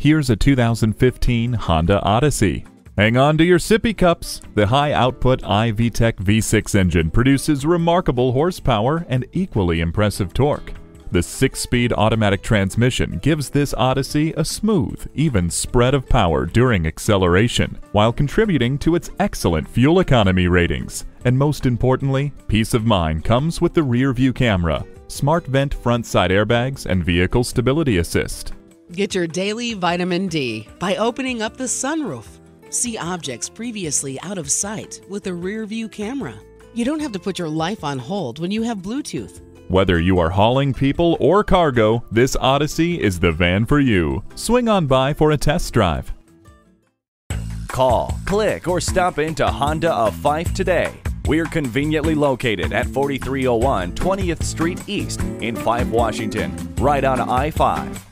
Here's a 2015 Honda Odyssey. Hang on to your sippy cups. The high output iVTEC V6 engine produces remarkable horsepower and equally impressive torque. The six speed automatic transmission gives this Odyssey a smooth, even spread of power during acceleration, while contributing to its excellent fuel economy ratings. And most importantly, peace of mind comes with the rear view camera, smart vent front side airbags, and vehicle stability assist. Get your daily vitamin D by opening up the sunroof. See objects previously out of sight with a rear view camera. You don't have to put your life on hold when you have Bluetooth. Whether you are hauling people or cargo, this Odyssey is the van for you. Swing on by for a test drive. Call, click, or stop into Honda of Fife today. We're conveniently located at 4301 20th Street East in Fife, Washington, right on I 5.